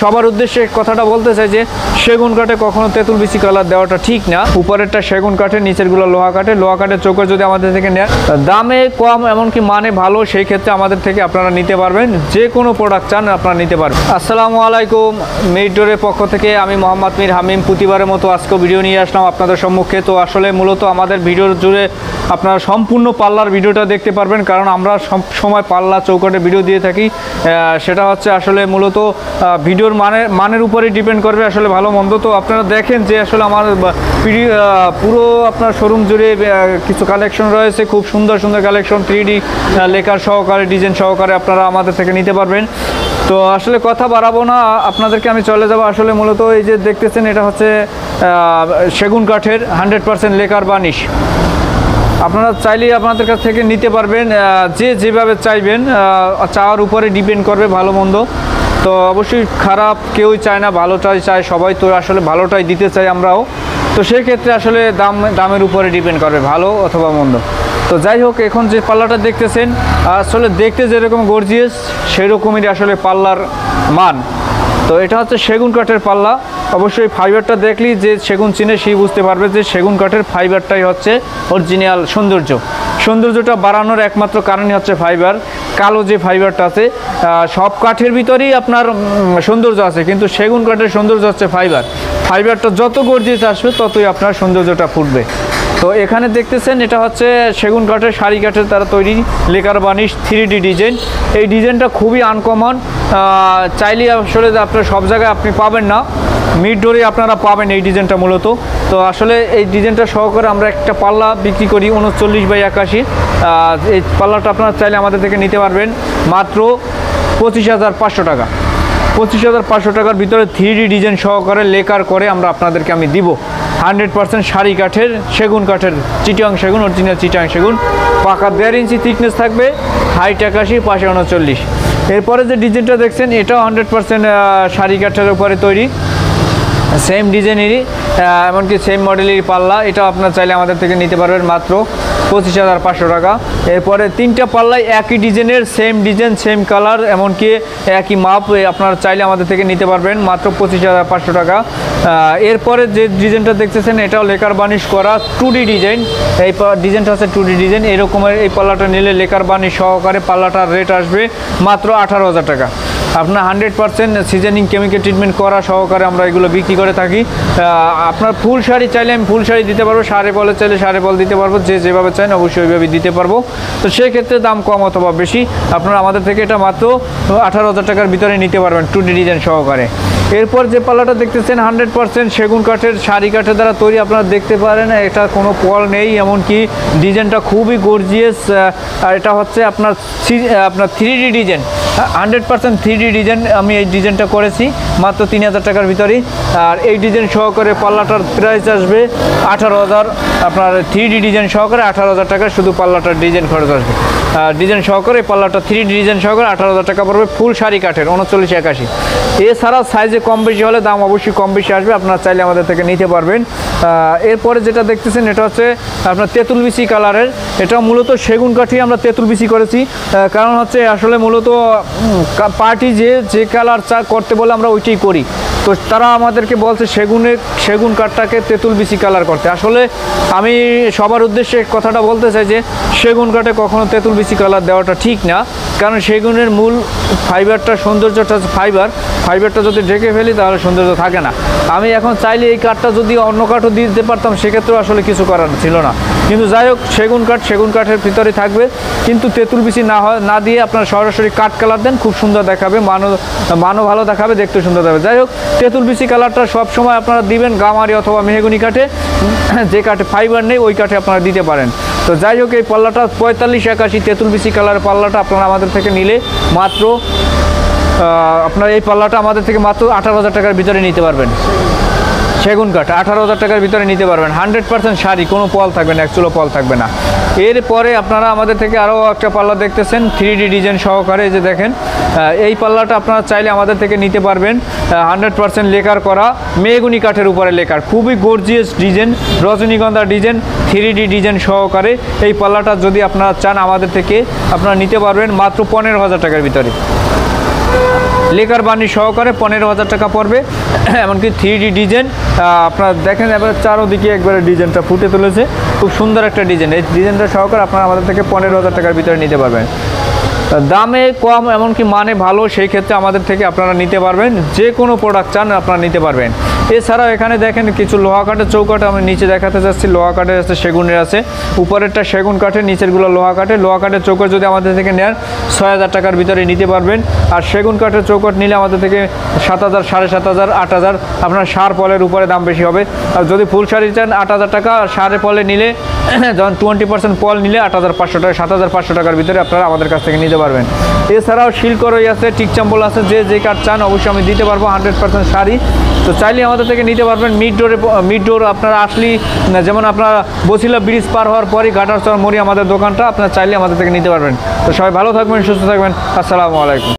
সবার উদ্দেশ্যে কথাটা বলতে চাই যে সেগুন কাঠে কখনো তেঁতুল বিচি কালার দেওয়াটা ঠিক না। উপরেরটা সেগুন কাঠে নিচেরগুলো লোহা কাঠে লোহা কাঠের চোখে যদি আমাদের থেকে নেন দামে কম এমনকি মানে ভালো সেই ক্ষেত্রে আমাদের থেকে আপনারা নিতে পারবেন। যে কোনো প্রোডাক্ট চান আপনারা নিতে পারবেন। আসসালামু আলাইকুম মিডডোরের পক্ষ থেকে আমি মোহাম্মদ মির হামিম। প্রতিবারের মতো আজকে ভিডিও নিয়ে আসলাম আপনাদের সম্মুখে। তো আসলে মূলত আমাদের ভিডিওর জুড়ে আপনারা সম্পূর্ণ পাল্লার ভিডিওটা দেখতে পারবেন কারণ আমরা সব সময় পাল্লা চৌকাটে ভিডিও দিয়ে থাকি। সেটা হচ্ছে আসলে মূলত আহ, ভিডিওর মানে মানের উপরেই ডিপেন্ড করবে আসলে ভালো মন্দ। তো আপনারা দেখেন যে আসলে আমার পুরো আপনার শোরুম জুড়ে কিছু কালেকশন রয়েছে, খুব সুন্দর সুন্দর কালেকশন থ্রি ডি লেখার সহকারে ডিজাইন সহকারে আপনারা আমাদের থেকে নিতে পারবেন। তো আসলে কথা বাড়াবো না, আপনাদেরকে আমি চলে যাব আসলে মূলত এই যে দেখতেছেন, এটা হচ্ছে সেগুন কাঠের হান্ড্রেড পার্সেন্ট লেকার বানিশ। আপনারা চাইলেই আপনাদের কাছ থেকে নিতে পারবেন যে যেভাবে চাইবেন চাওয়ার উপরে ডিপেন্ড করবে ভালো মন্দ। তো অবশ্যই খারাপ কেউই চায় না, ভালোটাই চায়, সবাই তো আসলে ভালোটাই দিতে চাই আমরাও। তো সেক্ষেত্রে আসলে দাম, দামের উপরে ডিপেন্ড করবে, ভালো অথবা মন্দ। তো যাই হোক, এখন যে পাল্লাটা দেখতেছেন, আসলে দেখতে যেরকম গর্জিয়াস সেরকমই আসলে পাল্লার মান। তো এটা হচ্ছে সেগুন কাঠের পাল্লা। অবশ্যই ফাইবারটা দেখলেই যে সেগুন চিনে সেই বুঝতে পারবে যে সেগুন কাঠের ফাইবারটাই হচ্ছে অরিজিনাল সৌন্দর্য। সৌন্দর্যটা বাড়ানোর একমাত্র কারণই হচ্ছে ফাইবার। কালো যে ফাইবারটা আছে সব কাঠের ভিতরেই আপনার সৌন্দর্য আছে, কিন্তু সেগুন কাঠের সৌন্দর্য হচ্ছে ফাইবার। ফাইবারটা যত গর্জিয়ে আসবে, ততই আপনার সৌন্দর্যটা ফুটবে। তো এখানে দেখতেছেন, এটা হচ্ছে সেগুন কাঠের শাড়ি কাঠের তারা তৈরি lacquer varnish three D design. এই ডিজাইনটা খুবই আনকমন। চাইলে আসলে আপনার সব জায়গায় আপনি পাবেন না। মিড ডোরে আপনারা পাবেন এই ডিজাইনটা মূলত। তো আসলে এই ডিজাইনটা সহকারে আমরা একটা পাল্লা বিক্রি করি উনচল্লিশ বাই একাশি। এই পাল্লাটা আপনারা চাইলে আমাদের থেকে নিতে পারবেন মাত্র পঁচিশ হাজার পাঁচশো টাকা। পঁচিশ হাজার পাঁচশো টাকার ভিতরে থ্রি ডিজাইন সহকারে লেকার করে আমরা আপনাদেরকে আমি দিব। হান্ড্রেড পার্সেন্ট শাড়ি কাঠের সেগুন কাঠের চিটাং সেগুন, অরিজিনাল চিটাং সেগুন। পাকা দেড় ইঞ্চি থিকনেস থাকবে হাইট একাশি, পাশে উনচল্লিশ। এরপরে যে ডিজাইনটা দেখছেন, এটাও হান্ড্রেড পার্সেন্ট শাড়ি কাঠের উপরে তৈরি। সেম ডিজাইনেরই এমনকি সেম মডেলেরই পাল্লা এটা আপনার চাইলে আমাদের থেকে নিতে পারবেন মাত্র পঁচিশ হাজার পাঁচশো টাকা। এরপরে তিনটা পাল্লাই একই ডিজাইনের সেম ডিজাইন সেম কালার এমনকি একই মাপ আপনারা চাইলে আমাদের থেকে নিতে পারবেন মাত্র পঁচিশ হাজার পাঁচশো টাকা। এরপরে যে ডিজাইনটা দেখতেছেন, এটাও লেকার বানিশ করা টু ডিজাইন এই ডিজাইনটা হচ্ছে টু ডিজাইন এরকমের এই পাল্লাটা নিলে লেকার বানিশ সহকারে পাল্লাটার রেট আসবে মাত্র আঠারো হাজার টাকা। আপনার hundred percent seasoning chemical treatment করা সহকারে আমরা এগুলো বিক্রি করে থাকি। আপনার ফুল শাড়ি চাইলে আমি ফুল শাড়ি দিতে পারব সাড়ে বলে চাইলে সাড়ে বল দিতে পারব, যে যেভাবে চান অবশ্যই ওইভাবে দিতে পারব। তো সেক্ষেত্রে দাম কম অথবা বেশি, আপনারা আমাদের থেকে এটা মাত্র আঠারো হাজার টাকার ভিতরে নিতে পারবেন টু ডি ডিজাইন সহকারে। এরপর যে পাল্লাটা দেখতেছেন, হান্ড্রেড পার্সেন্ট সেগুন কাঠের শাড়ি কাঠের দ্বারা তৈরি, আপনারা দেখতে পারেন, এটা কোনো পল নেই, এমনকি ডিজাইনটা খুবই গর্জিয়াস আর এটা হচ্ছে আপনার আপনার three D design. Hundred percent three design আমি এই ডিজাইনটা করেছি, মাত্র তিন হাজার টাকার ভিতরেই। আর এই ডিজাইন সহকারে পাল্লাটার প্রাইস আসবে আঠারো হাজার আপনার থ্রি ডি ডিজাইন সহকারে আঠারো হাজার টাকা শুধু পাল্লাটার ডিজাইন খরচ আসবে। ডিজাইন সহকারে পাল্লাটা থ্রি ডি ডিজাইন সহকারে আঠারো হাজার টাকা পড়বে ফুল শাড়ি কাঠের, উনচল্লিশ একাশি। এছাড়া সাইজে কম বেশি হলে দাম অবশ্যই কম বেশি আসবে, আপনারা চাইলে আমাদের থেকে নিতে পারবেন। এরপরে যেটা দেখতেছেন, এটা হচ্ছে আপনার তেঁতুল বিচি কালারের। এটা মূলত সেগুন কাঠি আমরা তেঁতুল বিচি করেছি। কারণ হচ্ছে আসলে মূলত পার্টি যে যে কালার চা করতে বলে আমরা ওইটাই করি। তো তারা আমাদেরকে বলছে সেগুনের, সেগুন কাঠটাকে তেঁতুল বিচি কালার করতে। আসলে আমি সবার উদ্দেশ্যে কথাটা বলতে চাই যে সেগুন কাঠে কখনো তেঁতুল বিচি কালার দেওয়াটা ঠিক না। কারণ সেগুনের মূল ফাইবারটা সৌন্দর্যটা ফাইবার ফাইবারটা যদি ঢেকে ফেলি, তাহলে সৌন্দর্য থাকে না। আমি এখন চাইলে এই কাঠটা যদি অন্য কাঠও দিতে পারতাম, সেক্ষেত্রেও আসলে কিছু করার ছিল না। কিন্তু যাই হোক, সেগুন কাঠ, সেগুন কাঠের ভিতরে থাকবে। কিন্তু তেঁতুল বিচি না হয়, না দিয়ে আপনার সরাসরি কাঠ কালার দেন, খুব সুন্দর দেখাবে, মানও মানও ভালো দেখাবে দেখতে সুন্দর দেখাবে। যাই হোক, তেঁতুল বিচি কালারটা সব সময় আপনারা দিবেন গামারি অথবা মেহগুনি কাঠে। যে কাঠে ফাইবার নেই, ওই কাঠে আপনারা দিতে পারেন। তো যাই হোক, এই পাল্লাটা পঁয়তাল্লিশ একাশি তেঁতুল বিচি কালারের পাল্লাটা আপনারা আমাদের থেকে নিলে মাত্র আপনার এই পাল্লাটা আমাদের থেকে মাত্র আঠারো হাজার টাকার ভিতরে নিতে পারবেন। সেগুন কাঠ, আঠারো হাজার টাকার ভিতরে নিতে পারবেন। হান্ড্রেড পার্সেন্ট শাড়ি, কোনো পল থাকবে না, একচুলো পল থাকবে না। এরপরে আপনারা আমাদের থেকে আরও একটা পাল্লা দেখতেছেন থ্রি ডি ডিজাইন সহকারে যে দেখেন। এই পাল্লাটা আপনারা চাইলে আমাদের থেকে নিতে পারবেন। হান্ড্রেড পার্সেন্ট লেকার করা মেগুনি কাঠের উপরে লেকার। খুবই gorgeous design Rajnigandha design three D design সহকারে এই পাল্লাটা যদি আপনারা চান আমাদের থেকে, আপনারা নিতে পারবেন মাত্র পনেরো হাজার টাকার ভিতরে। লেকার বানি সহকারে পনেরো হাজার টাকা পড়বে। এমনকি থ্রি ডি ডিজাইন আপনার দেখেন এবার চারোদিকে একবারে ডিজাইনটা ফুটে তুলেছে। খুব সুন্দর একটা ডিজাইন এই ডিজাইনটা সহকারে আপনারা আমাদের থেকে পনেরো হাজার টাকার ভিতরে নিতে পারবেন। দামে কম এমনকি মানে ভালো, সেই ক্ষেত্রে আমাদের থেকে আপনারা নিতে পারবেন। যে কোনো প্রোডাক্ট চান, আপনারা নিতে পারবেন। এছাড়াও এখানে দেখেন কিছু লোহা কাঠের চৌকাঠ, আমি নিচে দেখাতে চাচ্ছি লোহা কাঠের আছে, সেগুনের আছে। উপরেরটা সেগুন কাঠের, নিচেরগুলো লোহা কাঠের। লোহা কাঠের চৌকাঠ যদি আমাদের থেকে নেন, ছয় হাজার টাকার ভিতরে নিতে পারবেন। আর সেগুন কাঠের চৌকাঠ নিলে আমাদের থেকে সাত হাজার, সাড়ে সাত হাজার, আট হাজার, আপনার সার পলের উপরে দাম বেশি হবে। আর যদি ফুল শাড়ি চান, আট হাজার টাকা, আর সারে পলে নিলে যখন টোয়েন্টি পার্সেন্ট পল নিলে আট হাজার পাঁচশো টাকা, সাত হাজার পাঁচশো টাকার ভিতরে আপনারা আমাদের কাছ থেকে নিতে পারবেন। এছাড়াও শিলকরই আছে, টিকচাম্বল আছে, যে যে কাঠ চান অবশ্যই আমি দিতে পারব হান্ড্রেড পার্সেন্ট শাড়ি। তো চাইলে আমাদের থেকে নিতে পারবেন মিড ডোরে মিড ডোর আপনারা আসলি যেমন আপনারা বসিলা ব্রিজ পার হওয়ার পরই ঘাটার চর মরি আমাদের দোকানটা, আপনারা চাইলে আমাদের থেকে নিতে পারবেন। তো সবাই ভালো থাকবেন, সুস্থ থাকবেন, আসসালামু আলাইকুম।